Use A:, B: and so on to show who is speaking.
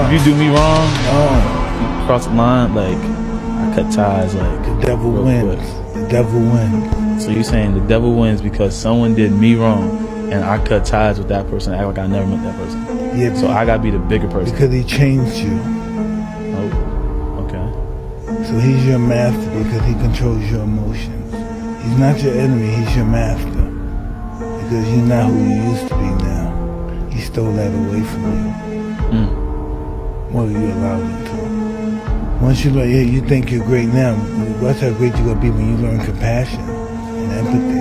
A: If you do me wrong,
B: Oh,
A: cross the line, like I cut ties, like
B: the devil wins.
A: quick.
B: The devil wins.
A: So you're saying the devil wins because someone did me wrong, and I cut ties with that person, act like I never met that person.
B: Yeah,
A: So I gotta be the bigger person.
B: because he changed you.
A: Oh, okay.
B: So he's your master because he controls your emotions. He's not your enemy, he's your master. Because you're not who you used to be now. He stole that away from you.
A: Mm.
B: Well, you allowed to. Once you learn, you think you're great now. Watch how great you're gonna be when you learn compassion and empathy.